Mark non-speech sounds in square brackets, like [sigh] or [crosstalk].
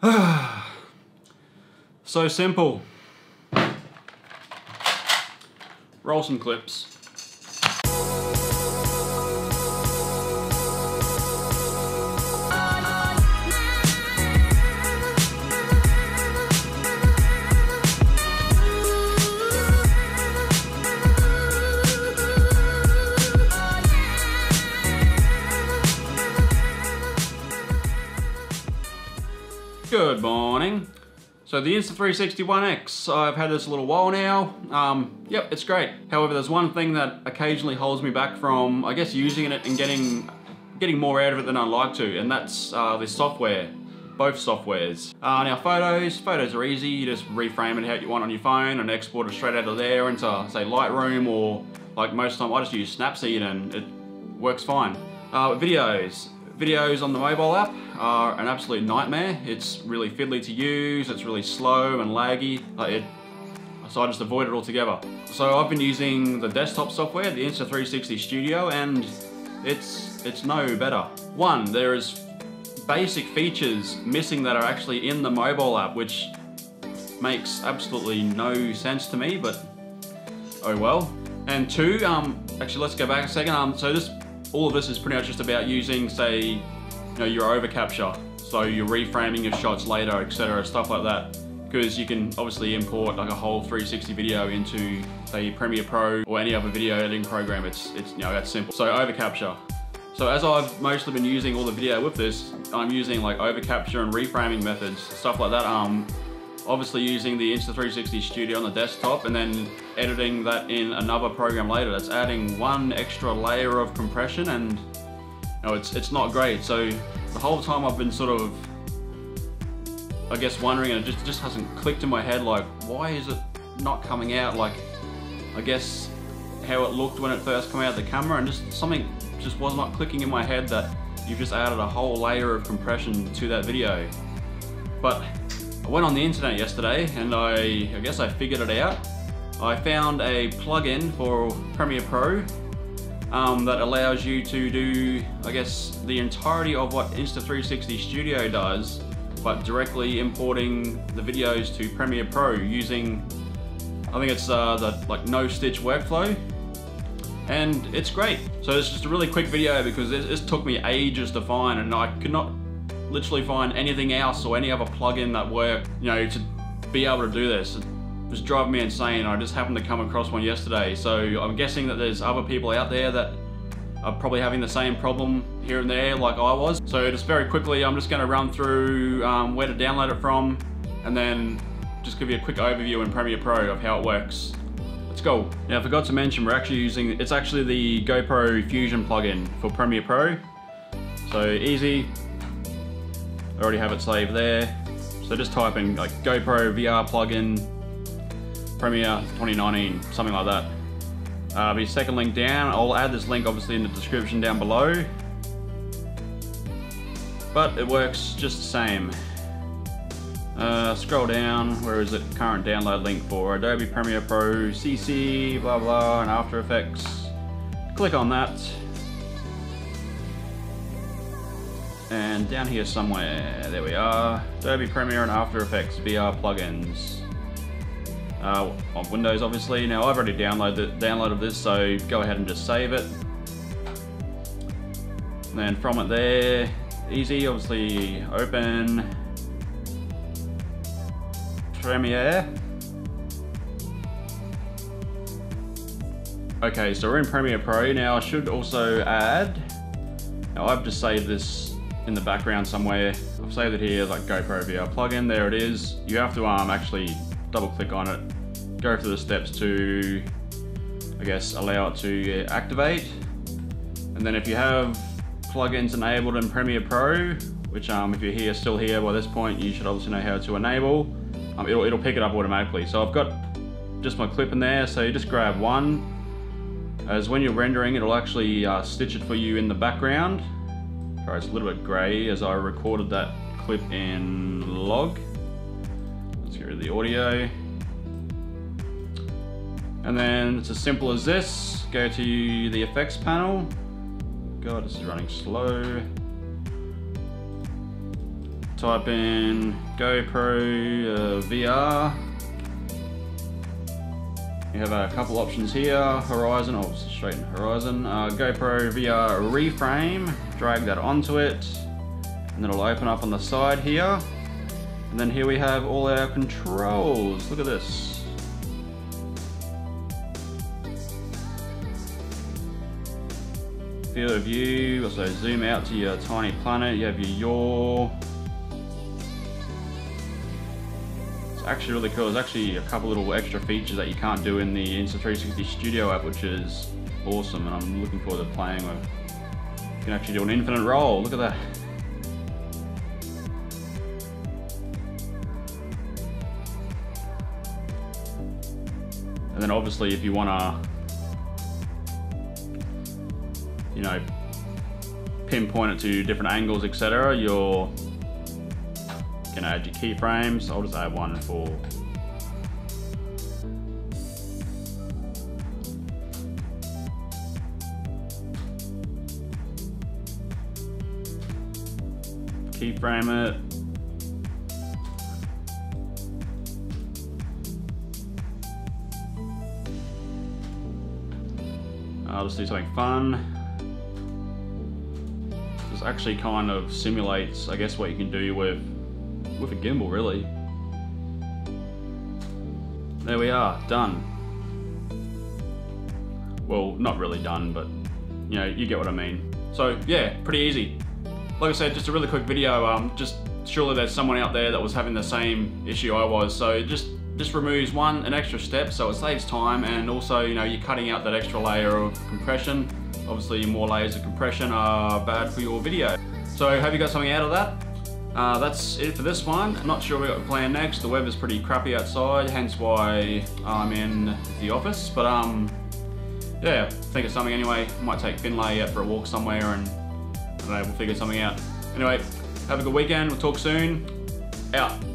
[sighs] so simple. Roll some clips. Good morning. So the Insta360 One X, I've had this a little while now. Um, yep, it's great. However, there's one thing that occasionally holds me back from, I guess, using it and getting getting more out of it than I'd like to, and that's uh, the software. Both softwares. Uh, now photos, photos are easy. You just reframe it how you want on your phone and export it straight out of there into, say, Lightroom or like most time I just use Snapseed and it works fine. Uh, videos, videos on the mobile app are an absolute nightmare. It's really fiddly to use, it's really slow and laggy. Like it, so I just avoid it altogether. So I've been using the desktop software, the Insta360 Studio, and it's, it's no better. One, there is basic features missing that are actually in the mobile app, which makes absolutely no sense to me, but oh well. And two, um, actually let's go back a second. Um, so this all of this is pretty much just about using, say, you know, your over capture. So you're reframing your shots later, etc., stuff like that. Because you can obviously import like a whole 360 video into, say, Premiere Pro or any other video editing program. It's, it's you know, that's simple. So over capture. So as I've mostly been using all the video with this, I'm using like over capture and reframing methods, stuff like that. Um, obviously using the Insta360 Studio on the desktop and then editing that in another program later. That's adding one extra layer of compression and you know, it's, it's not great. So the whole time I've been sort of, I guess wondering and it just, just hasn't clicked in my head like, why is it not coming out like, I guess how it looked when it first came out of the camera and just something just was not clicking in my head that you've just added a whole layer of compression to that video. But I went on the internet yesterday and I, I guess I figured it out. I found a plugin for Premiere Pro um, that allows you to do, I guess, the entirety of what Insta360 Studio does, but directly importing the videos to Premiere Pro using, I think it's uh, the like no stitch workflow. And it's great. So it's just a really quick video because this, this took me ages to find and I could not literally find anything else or any other plugin that worked, you know, to be able to do this. It was driving me insane. I just happened to come across one yesterday. So I'm guessing that there's other people out there that are probably having the same problem here and there like I was. So just very quickly, I'm just gonna run through um, where to download it from and then just give you a quick overview in Premiere Pro of how it works. Let's go. Now I forgot to mention we're actually using, it's actually the GoPro Fusion plugin for Premiere Pro. So easy, I already have it saved there. So just type in like GoPro VR plugin, Premiere 2019, something like that. Uh, the second link down, I'll add this link obviously in the description down below. But it works just the same. Uh, scroll down, where is it? Current download link for Adobe Premiere Pro, CC, blah blah, and After Effects. Click on that. And down here somewhere, there we are, Adobe Premiere and After Effects VR plugins. Uh, on Windows obviously. Now I've already downloaded, downloaded this, so go ahead and just save it. And then from it there, easy, obviously open Premiere. Okay, so we're in Premiere Pro. Now I should also add, now I've just saved this in the background somewhere. I've saved it here like GoPro VR plugin, there it is. You have to um, actually double click on it, go through the steps to, I guess, allow it to activate. And then if you have plugins enabled in Premiere Pro, which um, if you're here, still here by this point, you should obviously know how to enable. Um, it'll, it'll pick it up automatically. So I've got just my clip in there, so you just grab one. As when you're rendering, it'll actually uh, stitch it for you in the background. It's a little bit gray as I recorded that clip in log. Let's get rid of the audio. And then it's as simple as this. Go to the effects panel. God, this is running slow. type in GoPro uh, VR. Have a couple options here, Horizon, oh straight in Horizon, uh, GoPro VR reframe, drag that onto it, and it'll open up on the side here. And then here we have all our controls, look at this. Field of view, also zoom out to your tiny planet, you have your yaw, actually really cool. There's actually a couple little extra features that you can't do in the Insta360 Studio app, which is awesome, and I'm looking forward to playing with. You can actually do an infinite roll, look at that. And then obviously if you wanna, you know, pinpoint it to different angles, etc., you're can add your keyframes. I'll just add one for keyframe it. I'll just do something fun. This actually kind of simulates, I guess, what you can do with with a gimbal really. There we are, done. Well, not really done, but you know, you get what I mean. So yeah, pretty easy. Like I said, just a really quick video, um, just surely there's someone out there that was having the same issue I was, so just just removes one, an extra step, so it saves time, and also, you know, you're cutting out that extra layer of compression. Obviously, more layers of compression are bad for your video. So, have you got something out of that? Uh, that's it for this one. I'm not sure what we're playing next. The weather's pretty crappy outside, hence why I'm in the office. But um, yeah, think of something anyway. Might take Finlay out for a walk somewhere and I don't know, we'll figure something out. Anyway, have a good weekend. We'll talk soon. Out.